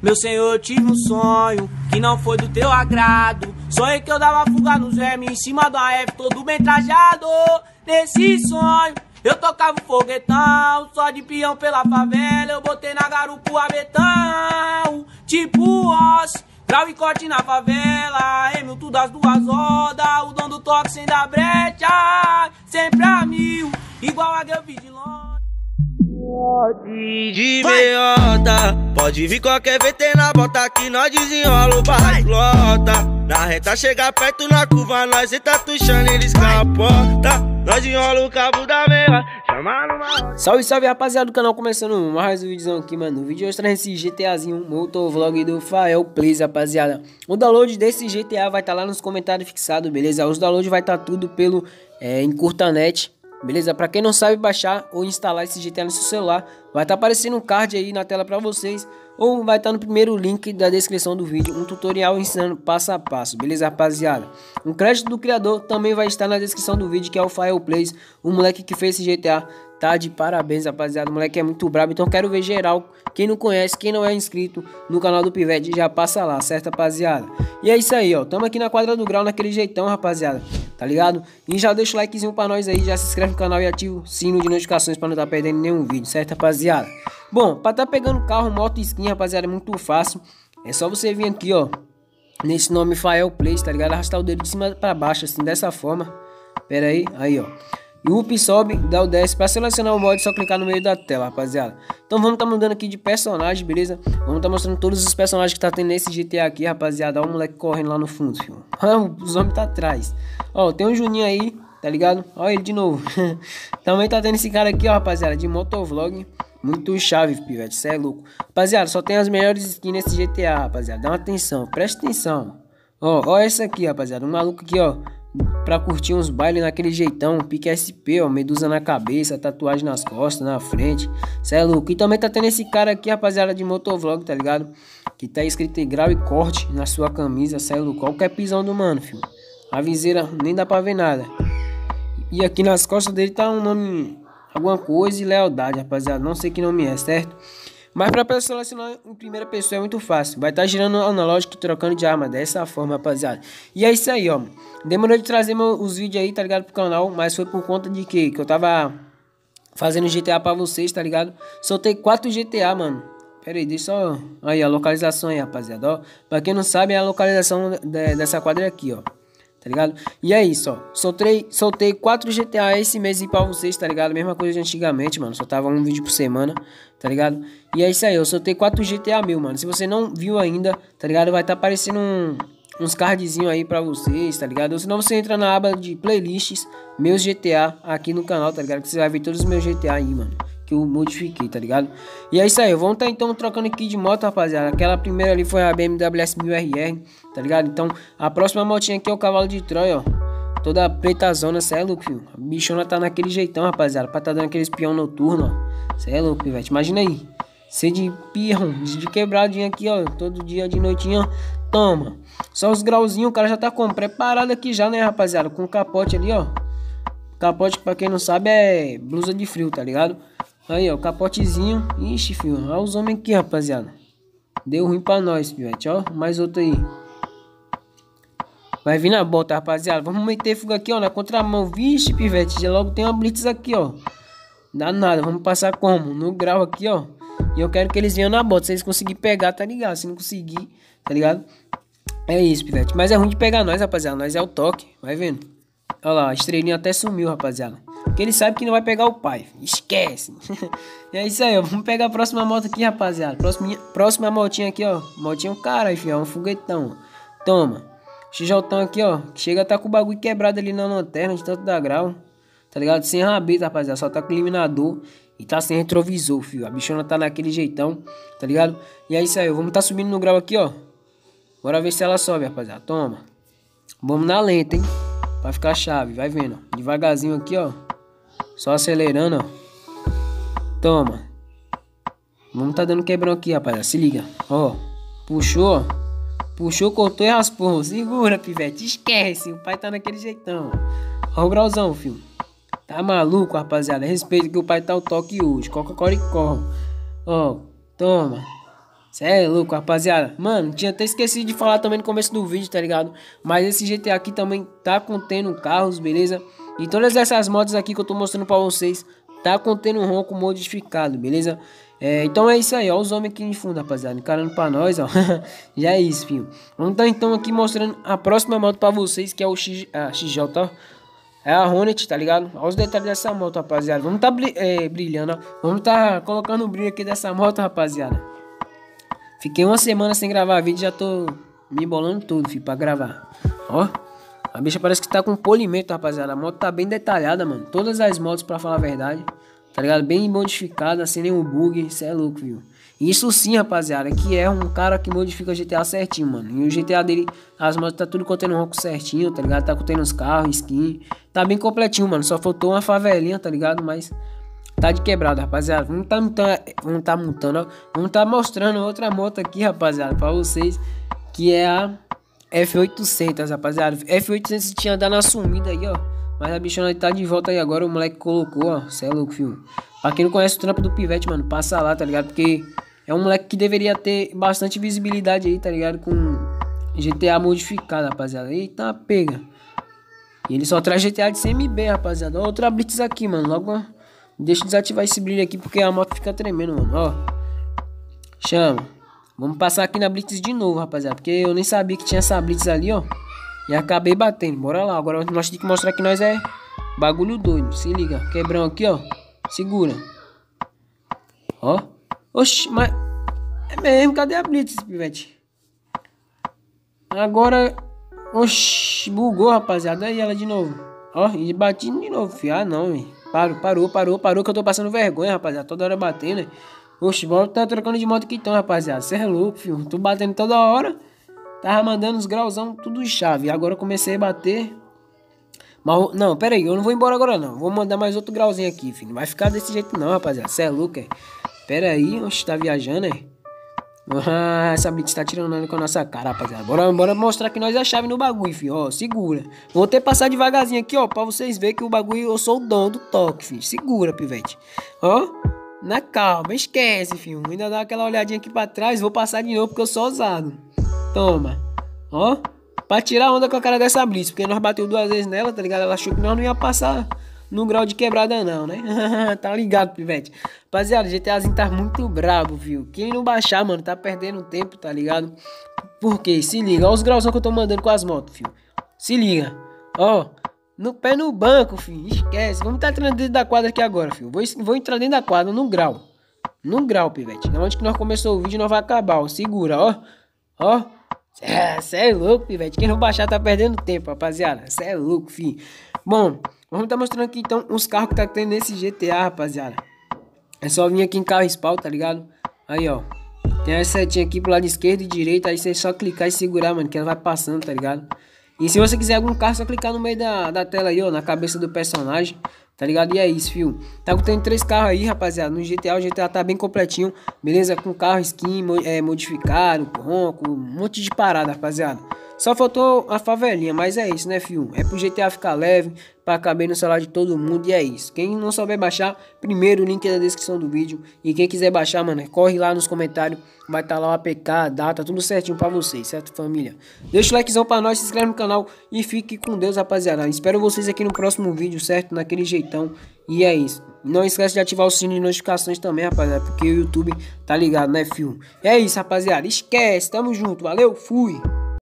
Meu senhor, tive um sonho que não foi do teu agrado. Sonhei que eu dava fuga nos vermes em cima do AF, todo bem trajado. Nesse sonho, eu tocava o foguetão, só de peão pela favela. Eu botei na garupa o abetão, tipo os. Grau e corte na favela, tudo das duas rodas, o dono do toque sem dar brecha, sempre a mil, igual a Vigilante. Pode de meiota, pode vir qualquer VT na bota que nós desenrola o barra flota. Na reta chega perto na curva, nós entra tuxando, eles capota. Nós enrola o cabo da meia, Salve, salve rapaziada do canal, começando mais um vídeo aqui, mano. O vídeo hoje traz esse GTAzinho, motovlog do Fael Plays, rapaziada. O download desse GTA vai estar tá lá nos comentários fixados, beleza? Os downloads vai estar tá tudo pelo é, Encurtanet, beleza? Pra quem não sabe baixar ou instalar esse GTA no seu celular, vai estar tá aparecendo um card aí na tela pra vocês ou vai estar no primeiro link da descrição do vídeo um tutorial ensinando passo a passo, beleza rapaziada? Um crédito do criador também vai estar na descrição do vídeo que é o Fireplays, o moleque que fez esse GTA, tá de parabéns rapaziada, o moleque é muito brabo, então quero ver geral, quem não conhece, quem não é inscrito no canal do Pivete já passa lá, certo rapaziada? E é isso aí ó, tamo aqui na quadra do grau naquele jeitão rapaziada, tá ligado? E já deixa o likezinho pra nós aí, já se inscreve no canal e ativa o sino de notificações pra não tá perdendo nenhum vídeo, certo rapaziada? Bom, para tá pegando carro, moto, skin, rapaziada, é muito fácil. É só você vir aqui, ó, nesse nome Fael Place, tá ligado? Arrastar o dedo de cima para baixo, assim, dessa forma. Pera aí, aí, ó. E o up sobe, dá o desce. Para selecionar o mod, é só clicar no meio da tela, rapaziada. Então vamos tá mudando aqui de personagem, beleza? Vamos tá mostrando todos os personagens que tá tendo nesse GTA aqui, rapaziada. Ó o moleque correndo lá no fundo, filho. Os homens tá atrás. Ó, tem um Juninho aí, tá ligado? Ó ele de novo. Também tá tendo esse cara aqui, ó, rapaziada, de motovlog. Muito chave, pivete, cê é louco. Rapaziada, só tem as melhores skins nesse GTA, rapaziada. Dá uma atenção, presta atenção. Ó, ó essa aqui, rapaziada. Um maluco aqui, ó. Pra curtir uns bailes naquele jeitão. Pique SP, ó. Medusa na cabeça, tatuagem nas costas, na frente. Cê é louco. E também tá tendo esse cara aqui, rapaziada, de motovlog, tá ligado? Que tá escrito em grau e corte na sua camisa, cê é louco. Qualquer pisão do mano, filho. A viseira nem dá pra ver nada. E aqui nas costas dele tá um nome alguma coisa e lealdade, rapaziada. Não sei que nome é, certo? Mas para selecionar em primeira pessoa é muito fácil. Vai estar tá girando analógico e trocando de arma dessa forma, rapaziada. E é isso aí, ó. Demorou de trazer meus, os vídeos aí, tá ligado? Pro canal. Mas foi por conta de que? Que eu tava fazendo GTA pra vocês, tá ligado? Soltei 4 GTA, mano. Pera aí, deixa só... Aí, a localização aí, rapaziada, ó. Pra quem não sabe, é a localização de, dessa quadra aqui, ó tá ligado? E é isso, ó. Soltei, soltei 4 GTA esse mês aí pra vocês, tá ligado? Mesma coisa de antigamente, mano. Soltava um vídeo por semana, tá ligado? E é isso aí, eu soltei 4 GTA mil, mano. Se você não viu ainda, tá ligado? Vai tá aparecendo um, uns cardzinhos aí pra vocês, tá ligado? Ou senão você entra na aba de playlists, meus GTA aqui no canal, tá ligado? Que você vai ver todos os meus GTA aí, mano que eu modifiquei, tá ligado? E é isso aí, vamos tá então trocando aqui de moto, rapaziada. Aquela primeira ali foi a BMW S1000RR, tá ligado? Então, a próxima motinha aqui é o cavalo de Troia, ó. Toda preta zona, cê é louco, filho. A bichona tá naquele jeitão, rapaziada. Pra tá dando aqueles peão noturno, ó. Cê é louco, pivete. Imagina aí. Ser de peão, de quebradinha aqui, ó. Todo dia de noitinha. Toma. Só os grauzinhos, o cara já tá com preparado aqui já, né, rapaziada? Com o capote ali, ó. Capote, pra quem não sabe, é blusa de frio, tá ligado? Aí, ó, capotezinho. Ixi, filho. Olha os homens aqui, rapaziada. Deu ruim pra nós, pivete, ó. Mais outro aí. Vai vir na bota, rapaziada. Vamos meter fuga aqui, ó, na contramão. Vixe, pivete. Já logo tem uma blitz aqui, ó. Dá nada. Vamos passar como? No grau aqui, ó. E eu quero que eles venham na bota. Se eles conseguirem pegar, tá ligado? Se não conseguir, tá ligado? É isso, pivete. Mas é ruim de pegar nós, rapaziada. Nós é o toque. Vai vendo. Olha lá, a estrelinha até sumiu, rapaziada. Porque ele sabe que não vai pegar o pai. Esquece. é isso aí, ó. Vamos pegar a próxima moto aqui, rapaziada. Próxima, próxima motinha aqui, ó. Motinha, cara, enfim, é um foguetão. Toma. XJ aqui, ó. Chega tá com o bagulho quebrado ali na lanterna de tanto da grau. Tá ligado? Sem rabeta, rapaziada. Só tá com eliminador. E tá sem retrovisor, filho. A bichona tá naquele jeitão. Tá ligado? E é isso aí. Vamos tá subindo no grau aqui, ó. Bora ver se ela sobe, rapaziada. Toma. Vamos na lenta, hein? Pra ficar chave. Vai vendo. Devagarzinho aqui, ó. Só acelerando, ó. Toma. Vamos tá dando quebrão aqui, rapaziada. Se liga. Ó. Puxou, Puxou, cortou e raspou. Segura, pivete. Esquece. O pai tá naquele jeitão. Ó o grauzão, filho. Tá maluco, rapaziada. Respeita que o pai tá o toque hoje. Coca-Cola e corre. Ó. Toma. Cê é louco, rapaziada. Mano, tinha até esquecido de falar também no começo do vídeo, tá ligado? Mas esse GTA aqui também tá contendo carros, beleza? E todas essas motos aqui que eu tô mostrando pra vocês, tá contendo um ronco modificado, beleza? É, então é isso aí, ó, os homens aqui em fundo, rapaziada, encarando pra nós, ó. Já é isso, filho. Vamos tá então aqui mostrando a próxima moto pra vocês, que é o X, a XJ, ó. É a Hornet, tá ligado? Olha os detalhes dessa moto, rapaziada. Vamos tá é, brilhando, ó. Vamos tá colocando o brilho aqui dessa moto, rapaziada. Fiquei uma semana sem gravar vídeo, já tô me embolando tudo, filho, pra gravar. Ó, a bicha parece que tá com polimento, rapaziada. A moto tá bem detalhada, mano. Todas as motos, pra falar a verdade. Tá ligado? Bem modificada, sem nenhum bug. Isso é louco, viu? Isso sim, rapaziada, que é um cara que modifica o GTA certinho, mano. E o GTA dele, as motos tá tudo contendo um ronco certinho, tá ligado? Tá contendo os carros, skin. Tá bem completinho, mano. Só faltou uma favelinha, tá ligado? Mas tá de quebrada, rapaziada. Vamos tá montando, vamos tá montando. Vamos tá mostrando outra moto aqui, rapaziada, pra vocês. Que é a F800, rapaziada. F800 tinha dado uma sumida aí, ó. Mas a bichona tá de volta aí agora. O moleque colocou, ó. Cê é louco, filho. Pra quem não conhece o trampo do Pivete, mano, passa lá, tá ligado? Porque é um moleque que deveria ter bastante visibilidade aí, tá ligado? Com GTA modificado, rapaziada. Eita, pega. E ele só traz GTA de CMB, rapaziada. Outra Blitz aqui, mano. Logo, deixa eu desativar esse brilho aqui porque a moto fica tremendo, mano. Ó. Chama. Vamos passar aqui na Blitz de novo, rapaziada. Porque eu nem sabia que tinha essa Blitz ali, ó. E acabei batendo. Bora lá. Agora nós temos que mostrar que nós é bagulho doido. Se liga. Quebrão aqui, ó. Segura. Ó. Oxi, mas... É mesmo. Cadê a Blitz, pivete? Agora... Oxi, bugou, rapaziada. Aí ela de novo. Ó, e bati de novo, filho. Ah, não, velho. Parou, parou, parou, parou que eu tô passando vergonha, rapaziada. Toda hora batendo, né? Oxi, bora tá trocando de moto aqui então, rapaziada. Cê é louco, filho. Tô batendo toda hora. Tava mandando os grauzão tudo chave. Agora comecei a bater. Mas, não, pera aí. Eu não vou embora agora, não. Vou mandar mais outro grauzinho aqui, filho. Não vai ficar desse jeito não, rapaziada. Cê é louco, é? Pera aí. Oxi, tá viajando, é? Ah, essa blitz tá tirando com a nossa cara, rapaziada. Bora, bora mostrar que nós é a chave no bagulho, filho. Ó, segura. Vou ter que passar devagarzinho aqui, ó. Pra vocês verem que o bagulho, eu sou o dono do toque, filho. Segura, pivete. Ó. Na calma, esquece, filho. Ainda dá aquela olhadinha aqui pra trás. Vou passar de novo porque eu sou ousado. Toma. Ó. Pra tirar onda com a cara dessa blitz. Porque nós bateu duas vezes nela, tá ligado? Ela achou que nós não ia passar no grau de quebrada não, né? tá ligado, pivete? Rapaziada, GTAzinho tá muito brabo, viu? Quem não baixar, mano, tá perdendo tempo, tá ligado? Porque, se liga, olha os graus que eu tô mandando com as motos, filho. Se liga. Ó, no pé no banco, filho. Esquece. Vamos estar tá entrando dentro da quadra aqui agora, filho. Vou, vou entrar dentro da quadra no grau. No grau, pivete. Onde que nós começou o vídeo, nós vai acabar, ó. Segura, ó. Ó. Cê é louco, pivete. Quem não baixar tá perdendo tempo, rapaziada. Cê é louco, filho. Bom, vamos estar tá mostrando aqui então os carros que tá tendo nesse GTA, rapaziada. É só vir aqui em carro spawn, tá ligado? Aí, ó. Tem a setinha aqui pro lado esquerdo e direito. Aí você só clicar e segurar, mano, que ela vai passando, tá ligado? E se você quiser algum carro, é só clicar no meio da, da tela aí, ó, na cabeça do personagem. Tá ligado? E é isso, fio. Tá tendo três carros aí, rapaziada. No GTA, o GTA tá bem completinho. Beleza? Com carro, skin, é, modificado, ronco, um monte de parada, rapaziada. Só faltou a favelinha, mas é isso, né, filho? É pro GTA ficar leve, pra caber no celular de todo mundo e é isso. Quem não souber baixar, primeiro o link é na descrição do vídeo. E quem quiser baixar, mano, corre lá nos comentários. Vai estar tá lá o APK, a data, tudo certinho pra vocês, certo, família? Deixa o likezão pra nós, se inscreve no canal e fique com Deus, rapaziada. Espero vocês aqui no próximo vídeo, certo? Naquele jeitão. E é isso. Não esquece de ativar o sininho de notificações também, rapaziada. Porque o YouTube tá ligado, né, filho? É isso, rapaziada. Esquece. Tamo junto. Valeu. Fui.